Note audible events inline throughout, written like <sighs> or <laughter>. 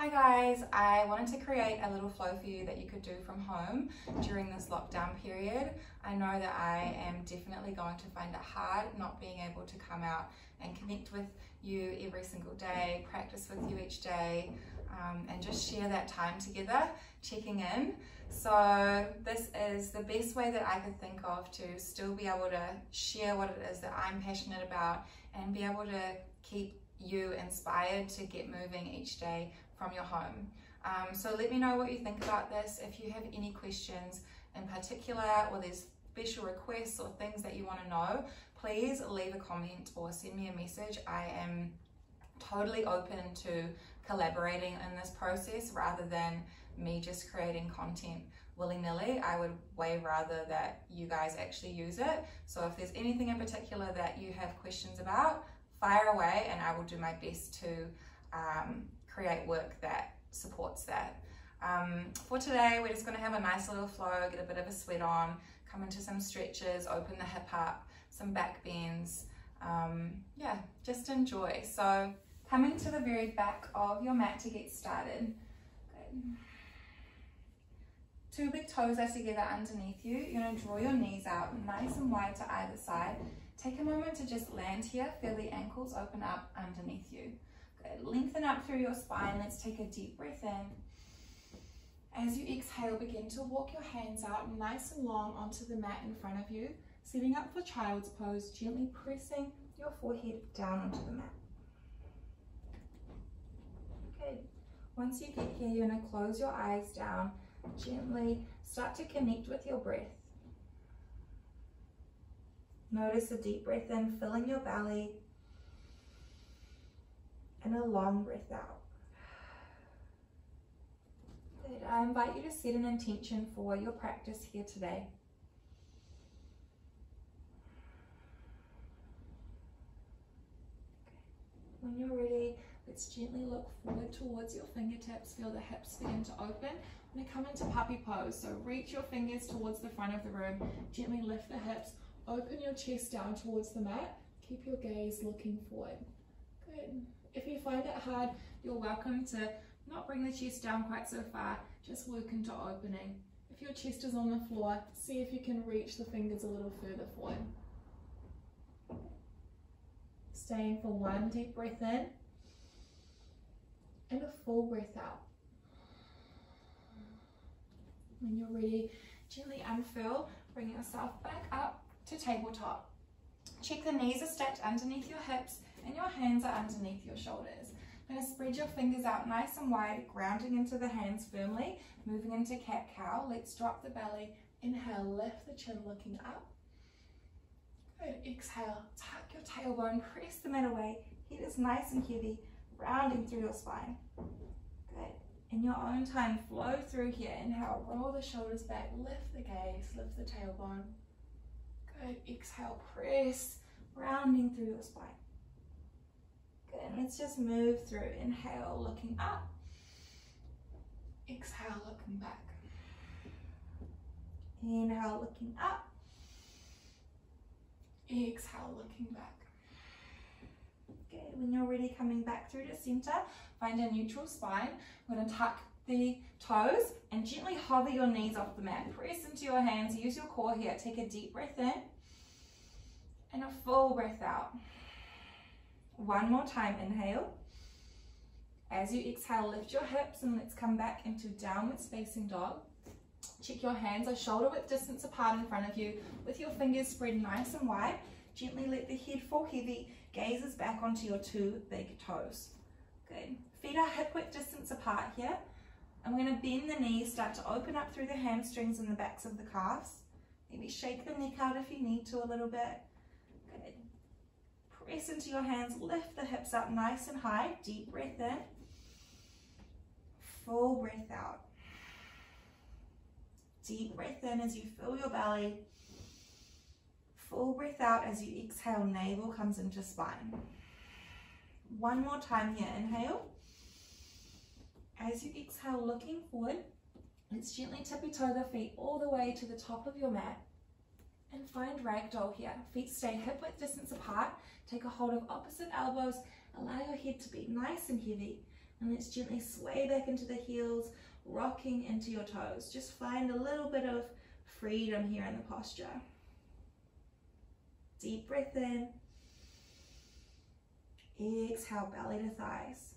Hi guys, I wanted to create a little flow for you that you could do from home during this lockdown period. I know that I am definitely going to find it hard not being able to come out and connect with you every single day, practice with you each day, um, and just share that time together, checking in. So this is the best way that I could think of to still be able to share what it is that I'm passionate about and be able to keep you inspired to get moving each day from your home. Um, so let me know what you think about this. If you have any questions in particular or there's special requests or things that you want to know, please leave a comment or send me a message. I am totally open to collaborating in this process rather than me just creating content willy-nilly. I would way rather that you guys actually use it. So if there's anything in particular that you have questions about, fire away and I will do my best to um, create work that supports that. Um, for today, we're just gonna have a nice little flow, get a bit of a sweat on, come into some stretches, open the hip up, some back bends. Um, yeah, just enjoy. So coming to the very back of your mat to get started. Good. Two big toes are together underneath you. You're gonna draw your knees out nice and wide to either side. Take a moment to just land here, feel the ankles open up underneath you. Good. Lengthen up through your spine. Let's take a deep breath in. As you exhale, begin to walk your hands out nice and long onto the mat in front of you. sitting up for child's pose, gently pressing your forehead down onto the mat. Good. Once you get here, you're going to close your eyes down. Gently start to connect with your breath. Notice a deep breath in, filling your belly, and a long breath out. Good. I invite you to set an intention for your practice here today. When you're ready, let's gently look forward towards your fingertips. Feel the hips begin to open. Going to come into puppy pose. So reach your fingers towards the front of the room. Gently lift the hips. Open your chest down towards the mat. Keep your gaze looking forward. Good. If you find it hard, you're welcome to not bring the chest down quite so far. Just work into opening. If your chest is on the floor, see if you can reach the fingers a little further forward. Staying for one deep breath in and a full breath out. When you're ready, gently unfurl, bring yourself back up to tabletop. Check the knees are stacked underneath your hips and your hands are underneath your shoulders. I'm going to spread your fingers out nice and wide, grounding into the hands firmly, moving into cat-cow. Let's drop the belly. Inhale, lift the chin, looking up. Good. Exhale, tuck your tailbone, press the mat away. Head is nice and heavy, rounding through your spine. Good. In your own time, flow through here. Inhale, roll the shoulders back, lift the gaze, lift the tailbone. Good. Exhale, press, rounding through your spine. Good. And let's just move through. Inhale, looking up. Exhale, looking back. Inhale, looking up. Exhale, looking back. Okay, When you're ready, coming back through to center, find a neutral spine. We're to tuck the toes and gently hover your knees off the mat. Press into your hands. Use your core here. Take a deep breath in and a full breath out. One more time, inhale. As you exhale, lift your hips and let's come back into downward facing dog. Check your hands are shoulder width distance apart in front of you with your fingers spread nice and wide. Gently let the head fall heavy, gazes back onto your two big toes. Good. Feet are hip width distance apart here. I'm going to bend the knees, start to open up through the hamstrings and the backs of the calves. Maybe shake the neck out if you need to a little bit. Good. Press into your hands, lift the hips up nice and high. Deep breath in. Full breath out. Deep breath in as you fill your belly. Full breath out as you exhale, navel comes into spine. One more time here, inhale. As you exhale, looking forward, let's gently tippy toe the feet all the way to the top of your mat and find ragdoll here. Feet stay hip width distance apart. Take a hold of opposite elbows. Allow your head to be nice and heavy. And let's gently sway back into the heels, rocking into your toes. Just find a little bit of freedom here in the posture. Deep breath in. Exhale, belly to thighs.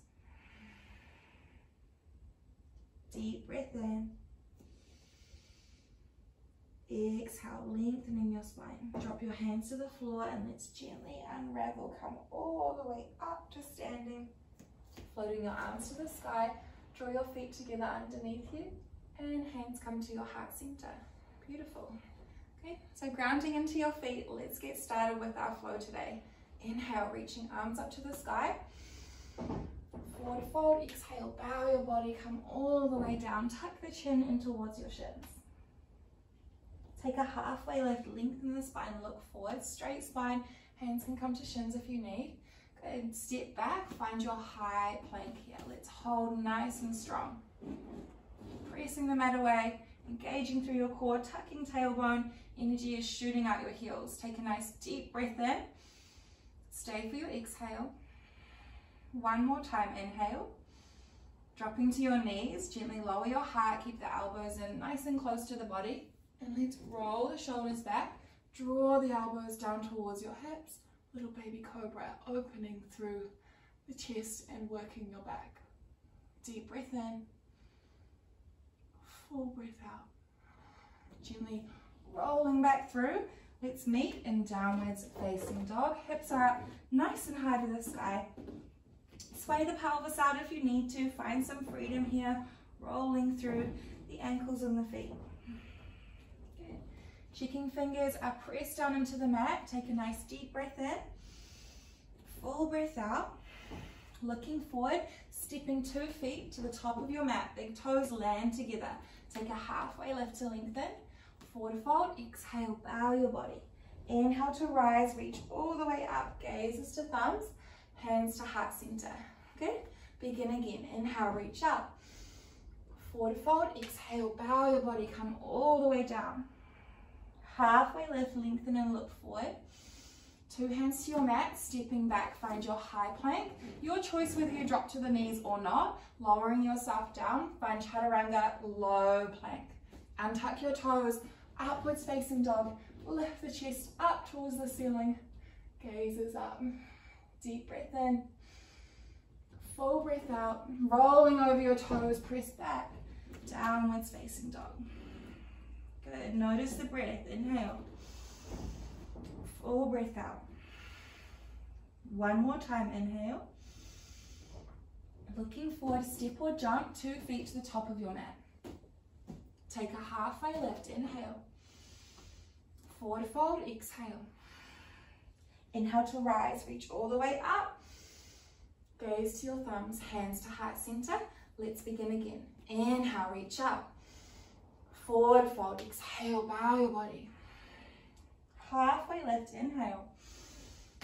Deep breath in. Exhale, lengthening your spine. Drop your hands to the floor and let's gently unravel. Come all the way up to standing. Floating your arms to the sky. Draw your feet together underneath you and hands come to your heart center. Beautiful. Okay, so grounding into your feet, let's get started with our flow today. Inhale, reaching arms up to the sky. Forward fold, exhale, bow your body, come all the way down. Tuck the chin in towards your shins. Take a halfway lift, lengthen the spine, look forward, straight spine. Hands can come to shins if you need. Good, step back, find your high plank here. Let's hold nice and strong. Pressing the mat away, engaging through your core, tucking tailbone. Energy is shooting out your heels. Take a nice deep breath in. Stay for your exhale. One more time, inhale. Dropping to your knees, gently lower your heart, keep the elbows in nice and close to the body. And let's roll the shoulders back, draw the elbows down towards your hips. Little baby cobra, opening through the chest and working your back. Deep breath in, full breath out. Gently rolling back through. Let's meet in downwards facing dog. Hips are up nice and high to the sky. Sway the pelvis out if you need to. Find some freedom here. Rolling through the ankles and the feet. Checking fingers are pressed down into the mat. Take a nice deep breath in. Full breath out. Looking forward, stepping two feet to the top of your mat. Big toes land together. Take a halfway lift to lengthen forward fold, exhale, bow your body. Inhale to rise, reach all the way up, gazes to thumbs, hands to heart center. Good, begin again, inhale, reach up. Forward fold, exhale, bow your body, come all the way down. Halfway lift, lengthen and look forward. Two hands to your mat, stepping back, find your high plank. Your choice whether you drop to the knees or not. Lowering yourself down, find chaturanga, low plank. Untuck your toes, upwards facing dog. Lift the chest up towards the ceiling. Gazes up. Deep breath in. Full breath out. Rolling over your toes. Press back. Downwards facing dog. Good. Notice the breath. Inhale. Full breath out. One more time. Inhale. Looking forward, step or jump two feet to the top of your mat. Take a halfway lift, inhale. Forward fold, exhale. Inhale to rise, reach all the way up. Gaze to your thumbs, hands to heart center. Let's begin again. Inhale, reach up. Forward fold, exhale, bow your body. Halfway lift, inhale.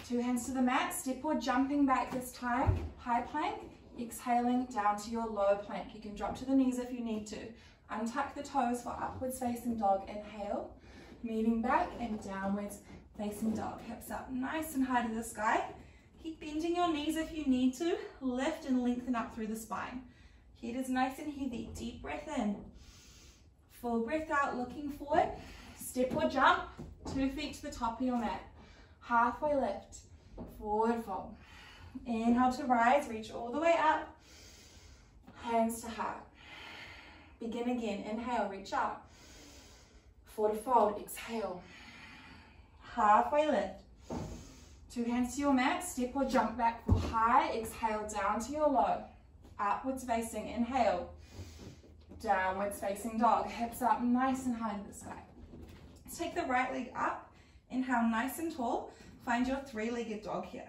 Two hands to the mat, step or jumping back this time. High plank, exhaling down to your low plank. You can drop to the knees if you need to. Untuck the toes for upwards facing dog. Inhale, meeting back and downwards facing dog. Hips up nice and high to the sky. Keep bending your knees if you need to. Lift and lengthen up through the spine. Head is nice and heavy. Deep breath in. Full breath out, looking forward. Step or jump. Two feet to the top of your mat. Halfway lift. Forward fold. Inhale to rise. Reach all the way up. Hands to heart. Begin again. Inhale, reach up. Forward fold, exhale. Halfway lift. Two hands to your mat, step or jump back for high. Exhale down to your low. Upwards facing, inhale. Downwards facing dog. Hips up nice and high to the sky. Let's take the right leg up. Inhale nice and tall. Find your three-legged dog here.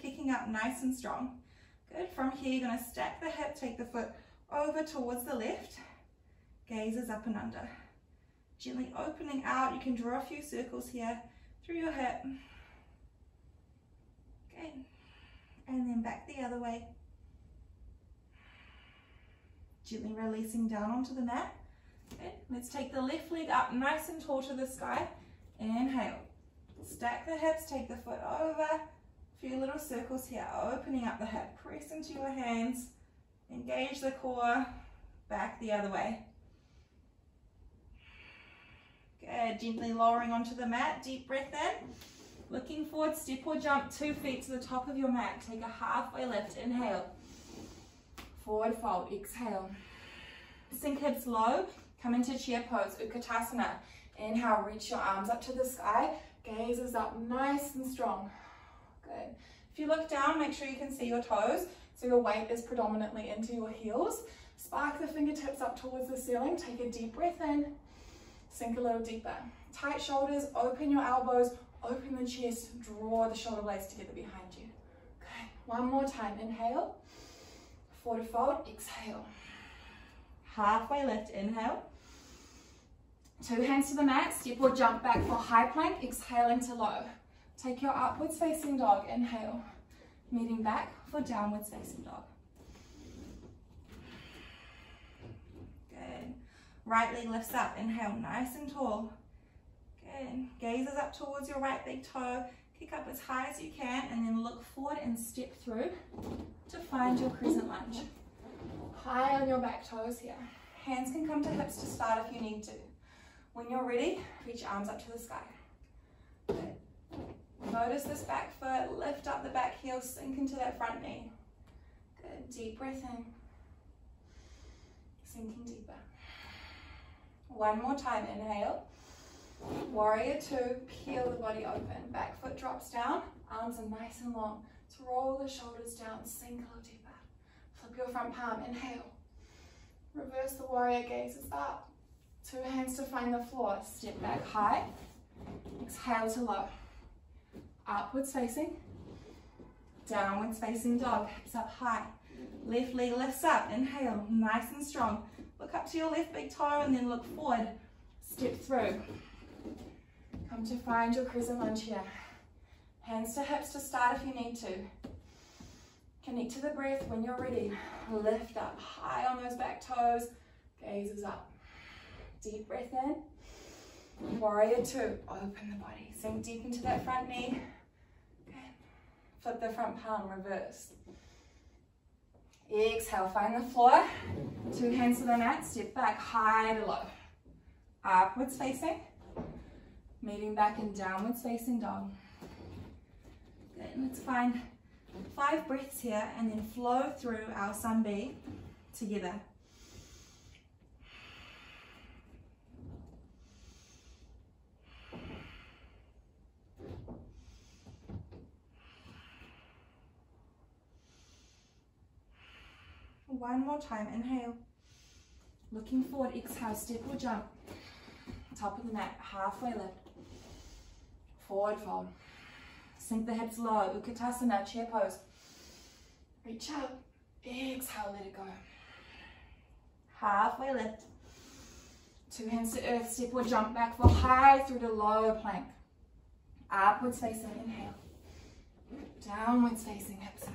Kicking up nice and strong. Good. From here, you're going to stack the hip, take the foot over towards the left gazes up and under. Gently opening out, you can draw a few circles here through your hip. Okay, and then back the other way. Gently releasing down onto the mat. Let's take the left leg up nice and tall to the sky. Inhale. Stack the hips, take the foot over. A few little circles here, opening up the hip. Press into your hands. Engage the core, back the other way. Good, gently lowering onto the mat, deep breath in. Looking forward, step or jump two feet to the top of your mat. Take a halfway lift, inhale. Forward fold, exhale. Sink hips low, come into chair pose, Utkatasana. Inhale, reach your arms up to the sky. Gazes up nice and strong. Good. If you look down, make sure you can see your toes. So your weight is predominantly into your heels. Spark the fingertips up towards the ceiling. Take a deep breath in. Sink a little deeper. Tight shoulders, open your elbows, open the chest, draw the shoulder blades together behind you. Okay, one more time. Inhale. Forward to fold, exhale. Halfway lift, inhale. Two hands to the mat, step or jump back for high plank, exhaling to low. Take your upwards facing dog, inhale. Meeting back for downwards facing dog. Good. Right leg lifts up, inhale, nice and tall. Good. Gazes up towards your right big toe. Kick up as high as you can and then look forward and step through to find your crescent lunge. High on your back toes here. Hands can come to hips to start if you need to. When you're ready, reach arms up to the sky. Good. Notice this back foot, lift up the back heel, sink into that front knee. Good, deep breath in. Sinking deeper. One more time, inhale. Warrior two, peel the body open. Back foot drops down, arms are nice and long. So roll the shoulders down, sink a little deeper. Flip your front palm, inhale. Reverse the warrior, gazes up. Two hands to find the floor. Step back high. Exhale to low. Upwards facing. Downwards facing dog. Hips up high. Left leg lifts up. Inhale. Nice and strong. Look up to your left big toe and then look forward. Step through. To find your lunge here. Hands to hips to start if you need to. Connect to the breath when you're ready. Lift up high on those back toes. Gaze is up. Deep breath in. Warrior two. Open the body. Sink deep into that front knee. Flip the front palm, reverse. Exhale, find the floor. Two hands to the mat, step back, high to low. Upwards facing. Meeting back in downwards facing dog. Good, let's find five breaths here and then flow through our sun B together. One more time, inhale. Looking forward, exhale, step or jump. Top of the mat, halfway lift. Forward fold. Sink the hips low, Utkatasana, chair pose. Reach up, exhale, let it go. Halfway lift. Two hands to earth, step or jump back for high through to low plank. Upwards facing, inhale. Downwards facing, hips up.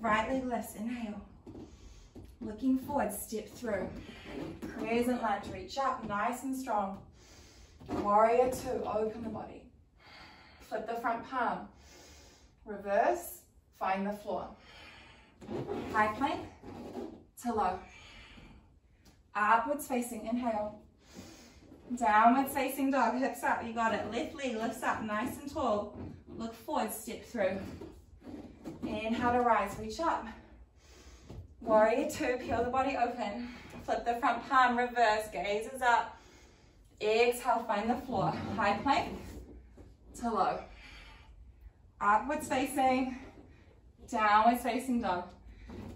Right leg lifts, inhale. Looking forward, step through. Crescent lunge, reach up, nice and strong. Warrior two, open the body. Flip the front palm. Reverse, find the floor. High plank to low. Upwards facing, inhale. Downwards facing dog, hips up, you got it. Left leg lifts up, nice and tall. Look forward, step through. Inhale to rise, reach up. Warrior two, peel the body open. Flip the front palm, reverse, gazes up. Exhale, find the floor. High plank to low. Upwards facing, downwards facing dog.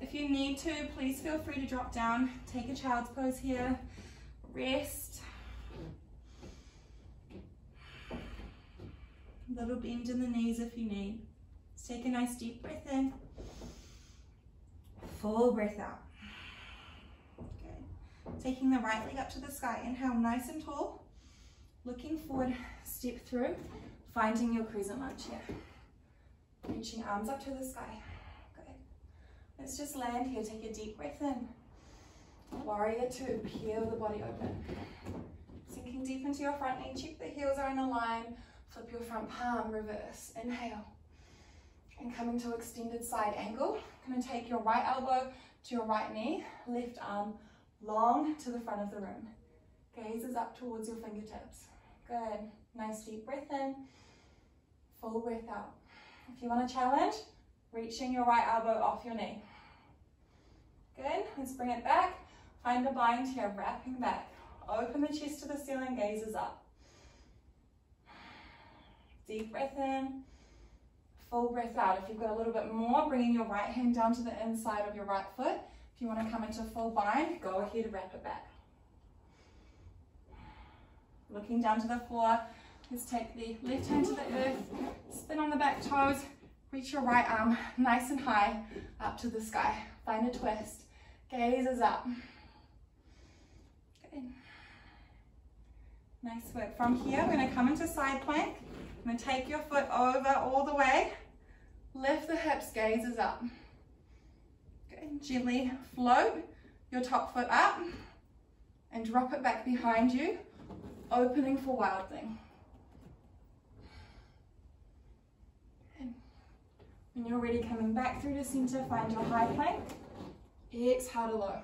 If you need to, please feel free to drop down. Take a child's pose here. Rest. Little bend in the knees if you need. Let's take a nice deep breath in. Full breath out. Okay. Taking the right leg up to the sky. Inhale nice and tall. Looking forward, step through. Finding your crescent lunge here. Reaching arms up to the sky. Good. Let's just land here. Take a deep breath in. Warrior two, peel the body open. Sinking deep into your front knee, check the heels are in a line. Flip your front palm, reverse. Inhale. and coming to extended side angle. Gonna take your right elbow to your right knee, left arm long to the front of the room. Gaze is up towards your fingertips. Good. Nice deep breath in, full breath out. If you want a challenge, reaching your right elbow off your knee. Good. Let's bring it back. Find a bind here, wrapping back. Open the chest to the ceiling, gazes up. Deep breath in, full breath out. If you've got a little bit more, bringing your right hand down to the inside of your right foot. If you want to come into full bind, go ahead, and wrap it back. Looking down to the floor, let's take the left hand to the earth, spin on the back toes, reach your right arm nice and high up to the sky. Find a twist, gazes up. Good. Nice work. From here, we're gonna come into side plank. I'm gonna take your foot over all the way. Lift the hips, gazes up. Good. Gently float your top foot up and drop it back behind you, opening for wild thing. When you're ready, coming back through to center, find your high plank. Exhale to low.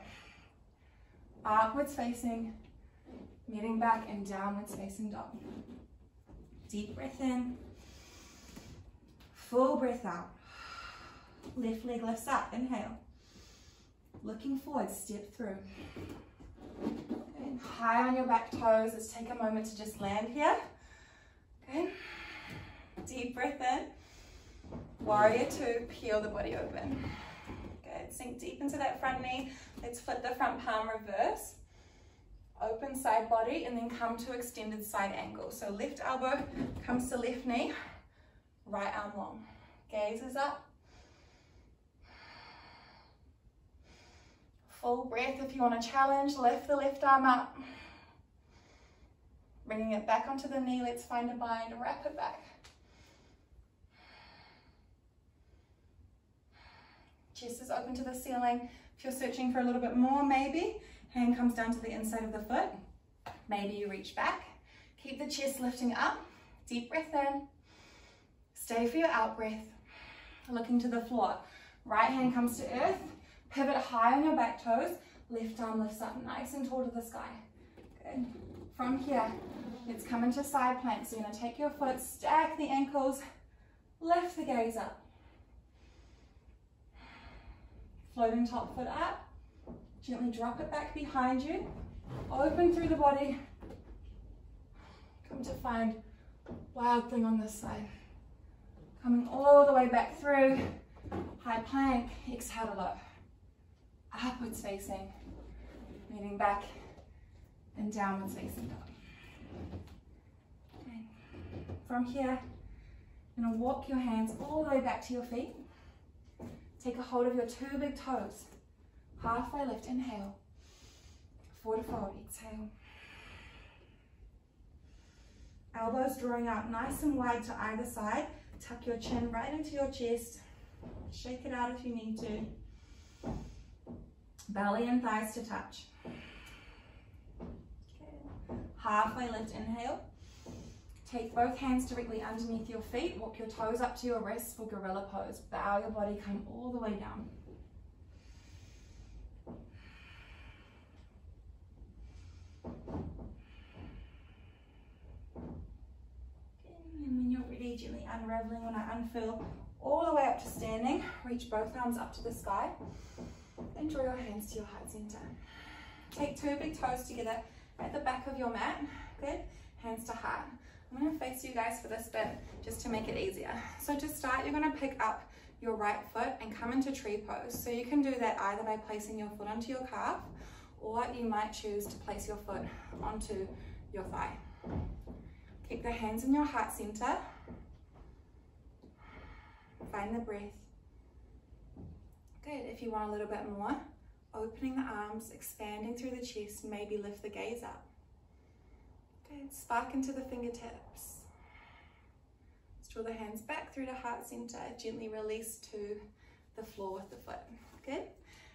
Upwards facing, meeting back and downwards facing dog. Deep breath in. Full breath out. Left leg lifts up, inhale. Looking forward, step through. High on your back toes. Let's take a moment to just land here. Okay. Deep breath in. Warrior two, peel the body open. Good, sink deep into that front knee. Let's flip the front palm reverse. Open side body and then come to extended side angle. So left elbow comes to left knee, right arm long. Gaze is up. Full breath if you want to challenge, lift the left arm up. Bringing it back onto the knee, let's find a bind, wrap it back. Chest is open to the ceiling. If you're searching for a little bit more, maybe, hand comes down to the inside of the foot. Maybe you reach back. Keep the chest lifting up. Deep breath in. Stay for your out breath. Looking to the floor. Right hand comes to earth. Pivot high on your back toes. Left arm lifts up nice and tall to the sky. Good. From here, let's come into side plank. So you're to take your foot, stack the ankles, lift the gaze up. Floating top foot up. Gently drop it back behind you. Open through the body. Come to find wild thing on this side. Coming all the way back through. High plank, exhale to low. Upwards facing. leaning back and downwards facing dog. From here, you're gonna walk your hands all the way back to your feet. Take a hold of your two big toes. Halfway lift, inhale. Forward fold, exhale. Elbows drawing out nice and wide to either side. Tuck your chin right into your chest. Shake it out if you need to. Belly and thighs to touch. Okay. Halfway lift, inhale. Take both hands directly underneath your feet. Walk your toes up to your wrists for gorilla pose. Bow your body, come all the way down. And when you're ready, gently unraveling when I unfurl all the way up to standing. Reach both arms up to the sky. And draw your hands to your heart center. Take two big toes together at the back of your mat. Good. Hands to heart. I'm gonna face you guys for this bit just to make it easier. So to start, you're gonna pick up your right foot and come into tree pose. So you can do that either by placing your foot onto your calf or you might choose to place your foot onto your thigh. Keep the hands in your heart center. Find the breath. Good, if you want a little bit more, opening the arms, expanding through the chest, maybe lift the gaze up. Good, spark into the fingertips. Let's draw the hands back through the heart center, gently release to the floor with the foot. Good.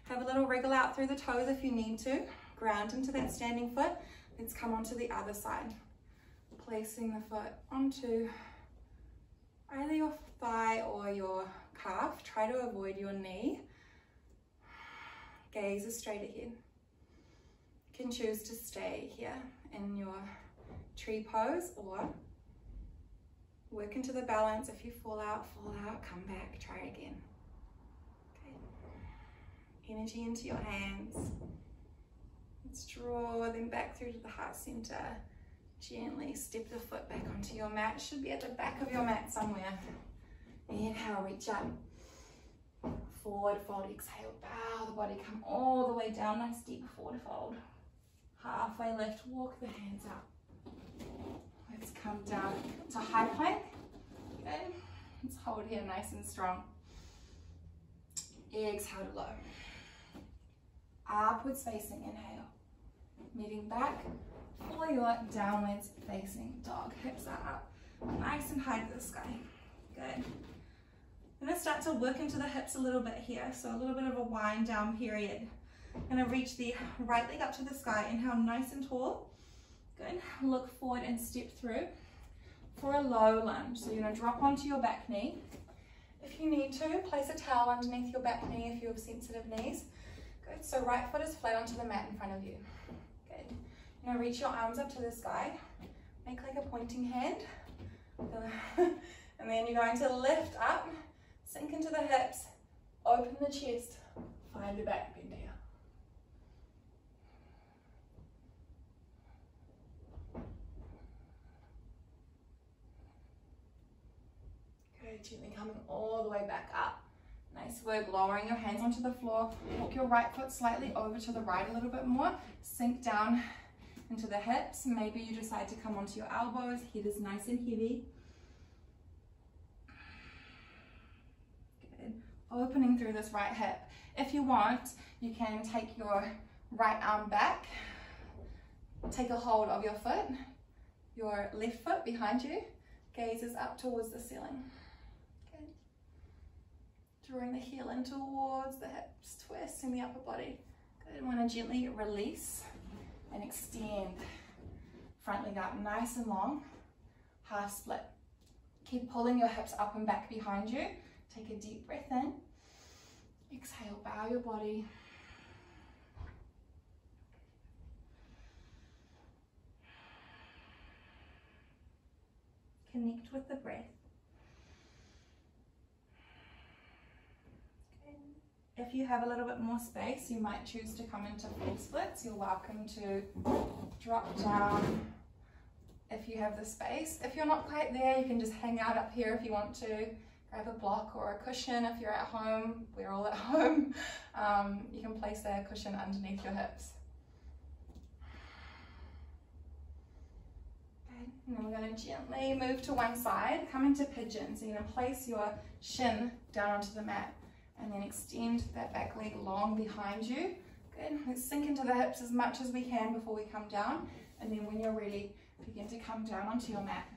Have a little wriggle out through the toes if you need to. Ground into that standing foot. Let's come onto the other side. Placing the foot onto either your thigh or your calf, try to avoid your knee. Gaze is straight ahead. You can choose to stay here in your tree pose or work into the balance. If you fall out, fall out, come back, try again. Okay. Energy into your hands. Let's draw them back through to the heart center. Gently step the foot back onto your mat. Should be at the back of your mat somewhere. Inhale, reach up. Forward fold, exhale, bow the body, come all the way down, nice deep forward fold. Halfway lift, walk the hands up. Come down to high plank. Good. Let's hold here nice and strong. Exhale to low. Upwards facing inhale. Meeting back for your downwards facing dog. Hips are up. Nice and high to the sky. Good. I'm gonna start to work into the hips a little bit here. So a little bit of a wind down period. I'm gonna reach the right leg up to the sky. Inhale nice and tall. Good. Look forward and step through for a low lunge. So you're gonna drop onto your back knee. If you need to, place a towel underneath your back knee if you have sensitive knees. Good. So right foot is flat onto the mat in front of you. Good. You're gonna reach your arms up to the sky. Make like a pointing hand. <laughs> and then you're going to lift up, sink into the hips, open the chest, find your back bend Good, gently coming all the way back up. Nice work, lowering your hands onto the floor. Walk your right foot slightly over to the right a little bit more. Sink down into the hips. Maybe you decide to come onto your elbows. Head is nice and heavy. Good. Opening through this right hip. If you want, you can take your right arm back. Take a hold of your foot, your left foot behind you. Gaze is up towards the ceiling. Drawing the heel in towards the hips, twisting the upper body. Good. Want to gently release and extend. Front leg up nice and long, half split. Keep pulling your hips up and back behind you. Take a deep breath in. Exhale, bow your body. Connect with the breath. If you have a little bit more space, you might choose to come into full splits. You're welcome to drop down if you have the space. If you're not quite there, you can just hang out up here if you want to. Grab a block or a cushion if you're at home. We're all at <laughs> home. Um, you can place a cushion underneath your hips. Okay. And we're going to gently move to one side, come into pigeon. So you're going to place your shin down onto the mat and then extend that back leg long behind you. Good, let's sink into the hips as much as we can before we come down. And then when you're ready, begin to come down onto your mat.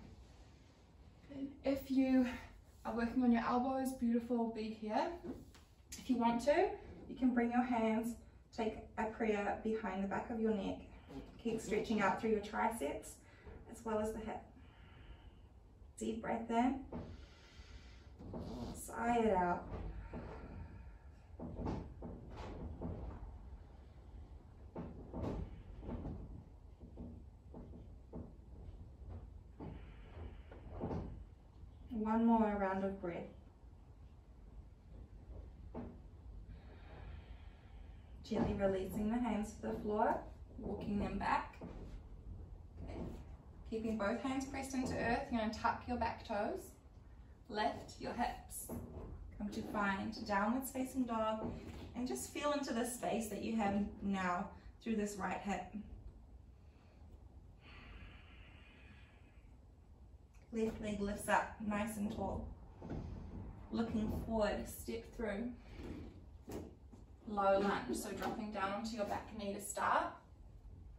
Good. If you are working on your elbows, beautiful, be here. If you want to, you can bring your hands, take a prayer behind the back of your neck. Keep stretching out through your triceps as well as the hip. Deep breath in. Sigh it out. One more round of breath. Gently releasing the hands to the floor, walking them back. Keeping both hands pressed into earth, you're going to tuck your back toes, lift your hips. Come to find downwards facing dog and just feel into the space that you have now through this right hip. Left leg lifts up nice and tall. Looking forward, step through. Low lunge, so dropping down onto your back knee to start.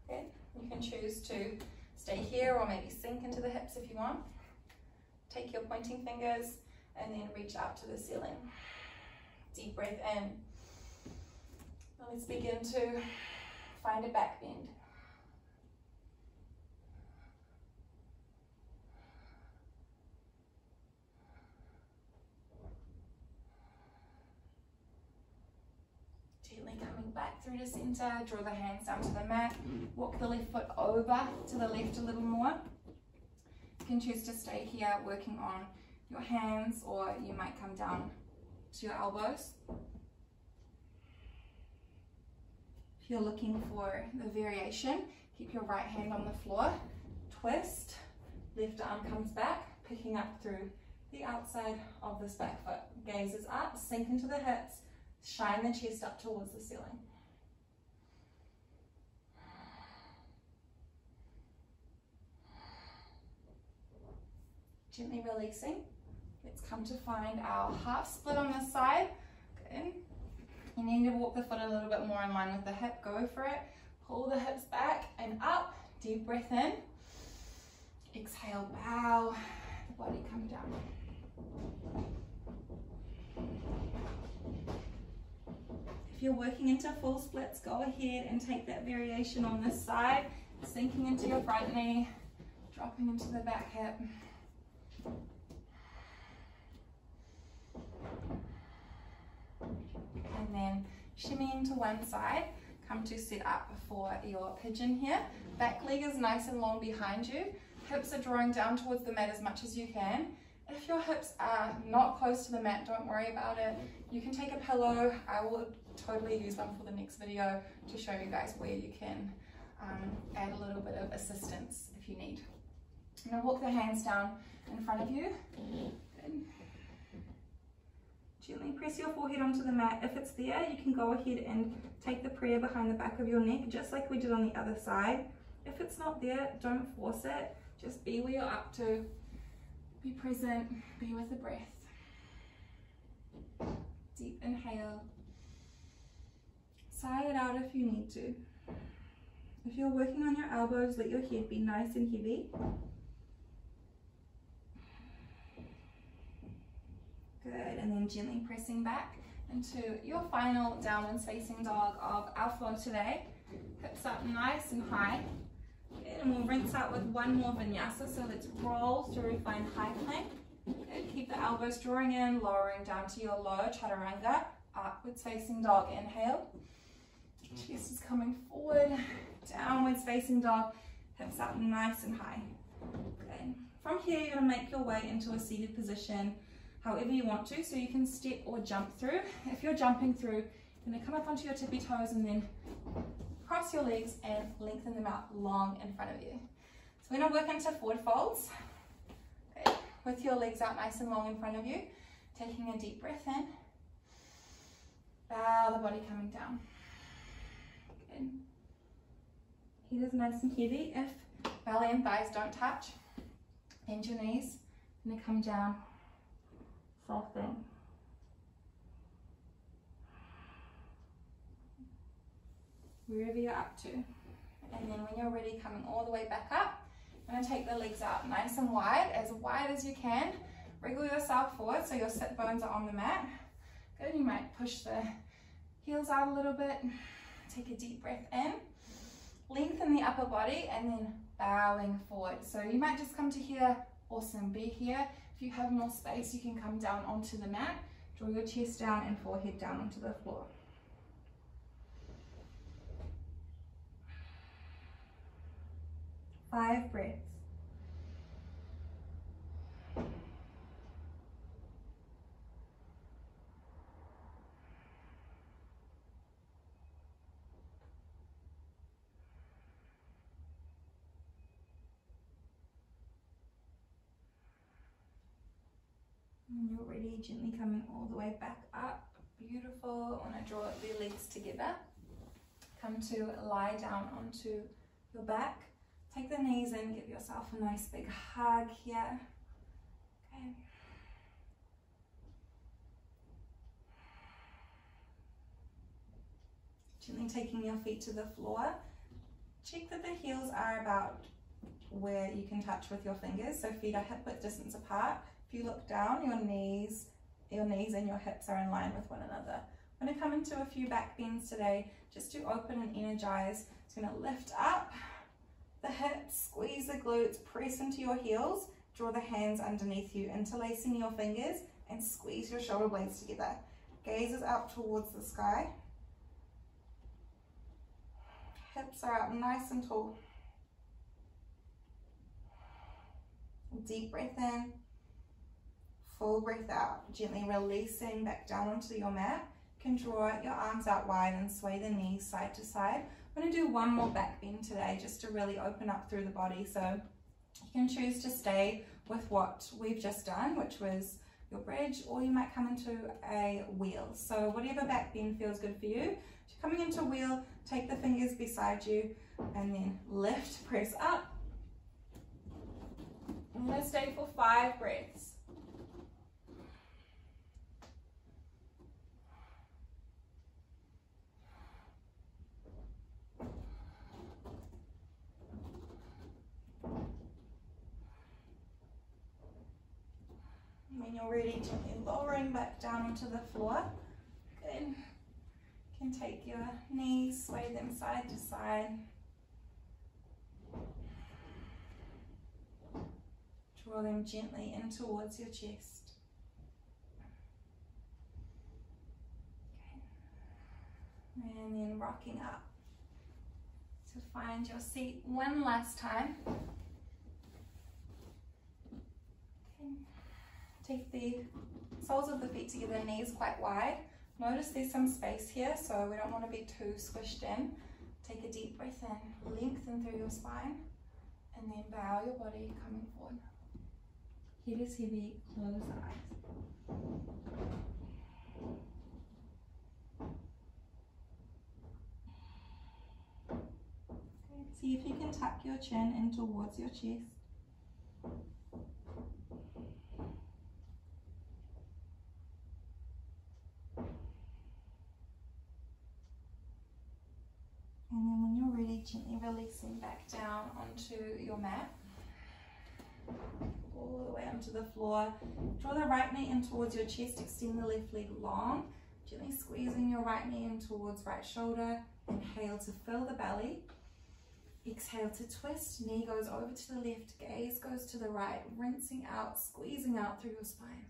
Okay, you can choose to stay here or maybe sink into the hips if you want. Take your pointing fingers and then reach up to the ceiling. Deep breath in. Let's begin to find a back bend. Gently coming back through the center, draw the hands down to the mat, walk the left foot over to the left a little more. You can choose to stay here working on your hands or you might come down to your elbows. If you're looking for the variation, keep your right hand on the floor, twist, left arm comes back, picking up through the outside of this back foot. Gaze is up, sink into the hips, shine the chest up towards the ceiling. Gently releasing. Let's come to find our half split on this side. Good. You need to walk the foot a little bit more in line with the hip. Go for it. Pull the hips back and up. Deep breath in. Exhale, bow. The body come down. If you're working into full splits, go ahead and take that variation on this side, sinking into your front knee, dropping into the back hip. And then shimmying to one side, come to sit up for your pigeon here. Back leg is nice and long behind you. Hips are drawing down towards the mat as much as you can. If your hips are not close to the mat, don't worry about it. You can take a pillow. I will totally use one for the next video to show you guys where you can um, add a little bit of assistance if you need. I'm gonna walk the hands down in front of you. Good. Gently press your forehead onto the mat. If it's there, you can go ahead and take the prayer behind the back of your neck, just like we did on the other side. If it's not there, don't force it. Just be where you're up to. Be present, be with the breath. Deep inhale. Sigh it out if you need to. If you're working on your elbows, let your head be nice and heavy. Good, and then gently pressing back into your final downward facing dog of our flow today. Hips up nice and high. Good, and we'll rinse out with one more vinyasa. So let's roll through, find high plank. Good, keep the elbows drawing in, lowering down to your low chaturanga. Upwards facing dog, inhale. Chest is coming forward, downwards facing dog, hips up nice and high. Good. From here, you're gonna make your way into a seated position however you want to. So you can step or jump through. If you're jumping through, you're gonna come up onto your tippy toes and then cross your legs and lengthen them out long in front of you. So we're gonna work into forward folds. Okay. With your legs out nice and long in front of you. Taking a deep breath in. Bow the body coming down. Good. Head is nice and heavy. If belly and thighs don't touch, bend your knees. And then come down soften. Wherever you're up to. And then when you're ready, coming all the way back up, I'm gonna take the legs out nice and wide, as wide as you can. Wriggle yourself forward so your sit bones are on the mat. Good, you might push the heels out a little bit. Take a deep breath in. Lengthen the upper body and then bowing forward. So you might just come to here, awesome, be here. If you have more space, you can come down onto the mat, draw your chest down and forehead down onto the floor. Five breaths. When you're ready, gently coming all the way back up. Beautiful. I want to draw the legs together. Come to lie down onto your back. Take the knees in, give yourself a nice big hug here. Okay. Gently taking your feet to the floor. Check that the heels are about where you can touch with your fingers. So feet are hip width distance apart. If you look down, your knees, your knees and your hips are in line with one another. I'm gonna come into a few back bends today just to open and energize. It's gonna lift up the hips, squeeze the glutes, press into your heels, draw the hands underneath you, interlacing your fingers and squeeze your shoulder blades together. Gaze is up towards the sky. Hips are up nice and tall. Deep breath in, full breath out. Gently releasing back down onto your mat. You can draw your arms out wide and sway the knees side to side. I'm going to do one more back bend today just to really open up through the body. So you can choose to stay with what we've just done, which was your bridge, or you might come into a wheel. So whatever back bend feels good for you. coming into wheel, take the fingers beside you and then lift, press up. I'm gonna stay for five breaths. When you're ready, gently lowering back down onto the floor. Good. You can take your knees, sway them side to side. Draw them gently in towards your chest. And then rocking up to find your seat one last time. Take the soles of the feet together, knees quite wide. Notice there's some space here, so we don't want to be too squished in. Take a deep breath in, lengthen through your spine, and then bow your body coming forward. Head is heavy, close eyes. See if you can tuck your chin in towards your chest. And then when you're ready, gently releasing back down onto your mat. All the way onto the floor. Draw the right knee in towards your chest, extend the left leg long. Gently squeezing your right knee in towards right shoulder. Inhale to fill the belly. Exhale to twist, knee goes over to the left, gaze goes to the right, rinsing out, squeezing out through your spine.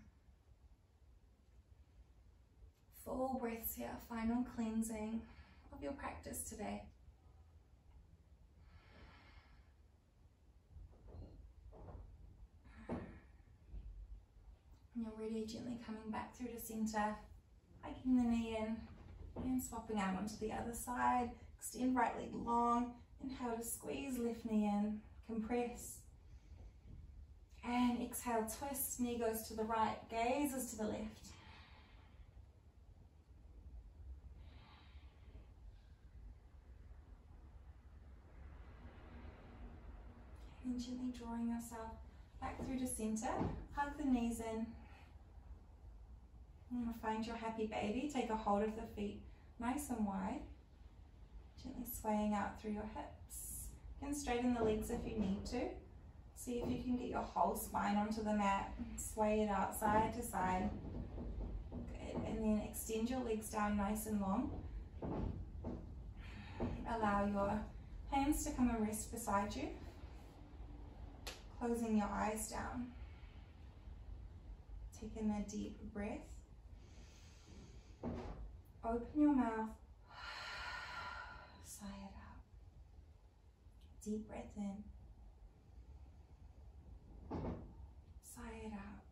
Full breaths here, final cleansing of your practice today. When you're really gently coming back through to center, hiking the knee in and swapping out onto the other side. Extend right leg long, inhale to squeeze left knee in, compress. And exhale, twist, knee goes to the right, gazes to the left. And gently drawing yourself back through to center. Hug the knees in. Mm. And find your happy baby. Take a hold of the feet nice and wide. Gently swaying out through your hips. You can straighten the legs if you need to. See if you can get your whole spine onto the mat. Sway it out side to side. Good. And then extend your legs down nice and long. Allow your hands to come and rest beside you closing your eyes down. Taking a deep breath. Open your mouth. <sighs> Sigh it out. Deep breath in. Sigh it out.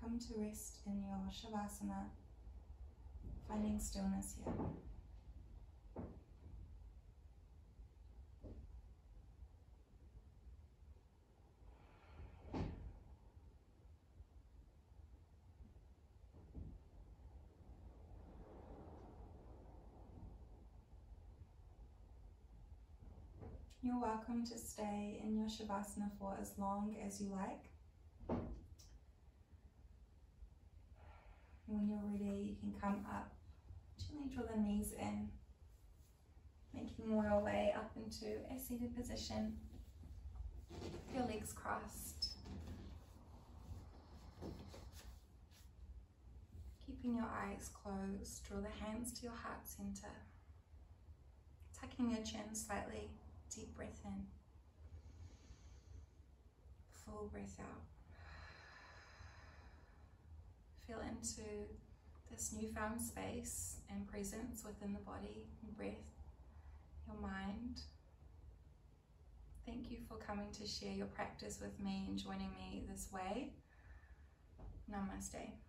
<sighs> Come to rest in your Shavasana, finding stillness here. You're welcome to stay in your Shavasana for as long as you like. When you're ready, you can come up, gently draw the knees in, making your way up into a seated position. Your legs crossed. Keeping your eyes closed, draw the hands to your heart center. Tucking your chin slightly Deep breath in. Full breath out. Feel into this newfound space and presence within the body breath, your mind. Thank you for coming to share your practice with me and joining me this way. Namaste.